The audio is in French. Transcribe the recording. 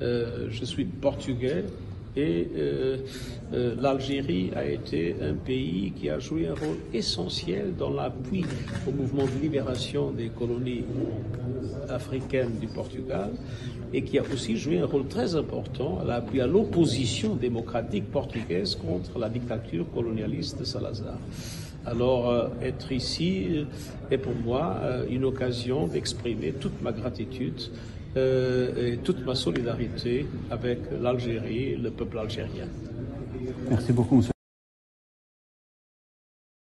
je suis portugais et euh, euh, l'Algérie a été un pays qui a joué un rôle essentiel dans l'appui au mouvement de libération des colonies africaines du Portugal et qui a aussi joué un rôle très important à l'appui à l'opposition démocratique portugaise contre la dictature colonialiste de Salazar. Alors, euh, être ici est pour moi une occasion d'exprimer toute ma gratitude euh, et toute ma solidarité avec l'Algérie, le peuple algérien. Merci beaucoup.